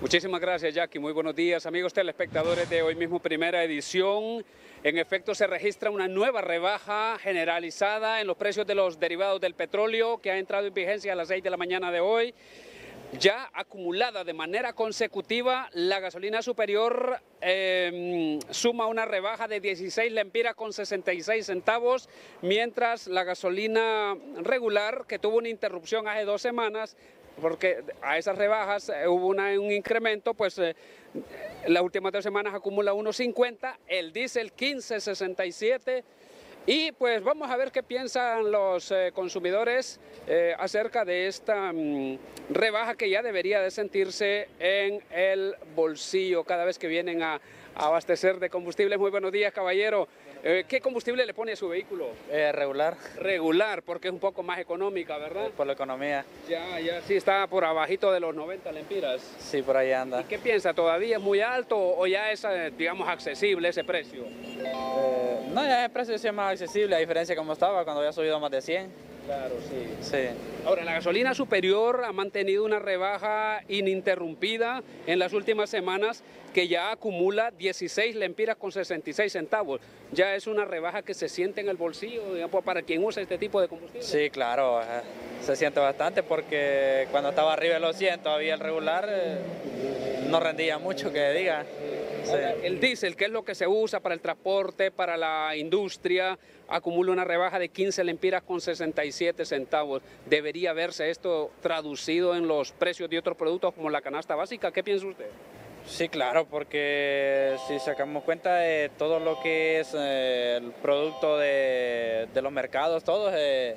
Muchísimas gracias, Jackie. Muy buenos días, amigos telespectadores de hoy mismo, primera edición. En efecto, se registra una nueva rebaja generalizada en los precios de los derivados del petróleo que ha entrado en vigencia a las 6 de la mañana de hoy. Ya acumulada de manera consecutiva, la gasolina superior eh, suma una rebaja de 16 lempiras con 66 centavos, mientras la gasolina regular, que tuvo una interrupción hace dos semanas, porque a esas rebajas eh, hubo una, un incremento, pues eh, las últimas dos semanas acumula 1.50, el diésel 15.67 y pues vamos a ver qué piensan los eh, consumidores eh, acerca de esta mm, rebaja que ya debería de sentirse en el bolsillo cada vez que vienen a, a abastecer de combustible. Muy buenos días, caballero. Eh, ¿Qué combustible le pone a su vehículo? Eh, regular, Regular, porque es un poco más económica, ¿verdad? por la economía. Ya, ya, sí, está por abajito de los 90 lempiras. Sí, por ahí anda. ¿Y qué piensa? ¿Todavía es muy alto o ya es, digamos, accesible ese precio? No, ya el precio sí es más accesible, a diferencia de como estaba cuando había subido más de 100. Claro, sí. Sí. Ahora, la gasolina superior ha mantenido una rebaja ininterrumpida en las últimas semanas que ya acumula 16 lempiras con 66 centavos. Ya es una rebaja que se siente en el bolsillo digamos, para quien usa este tipo de combustible. Sí, claro, eh, se siente bastante porque cuando estaba arriba de los 100 todavía el regular eh, no rendía mucho, que diga. Sí. El diésel, que es lo que se usa para el transporte, para la industria, acumula una rebaja de 15 lempiras con 67 centavos. ¿Debería verse esto traducido en los precios de otros productos como la canasta básica? ¿Qué piensa usted? Sí, claro, porque si sacamos cuenta de todo lo que es eh, el producto de, de los mercados, todo eh,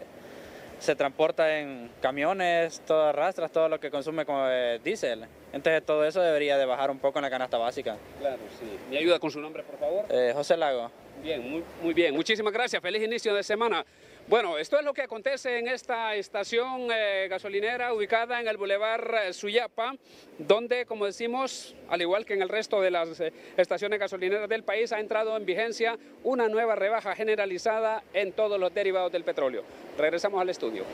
se transporta en camiones, todo arrastras, todo lo que consume como eh, diésel. Entonces todo eso debería de bajar un poco en la canasta básica. Claro, sí. ¿Me ayuda con su nombre, por favor? Eh, José Lago. Bien, muy, muy bien. Muchísimas gracias. Feliz inicio de semana. Bueno, esto es lo que acontece en esta estación eh, gasolinera ubicada en el Boulevard eh, Suyapa, donde, como decimos, al igual que en el resto de las eh, estaciones gasolineras del país, ha entrado en vigencia una nueva rebaja generalizada en todos los derivados del petróleo. Regresamos al estudio.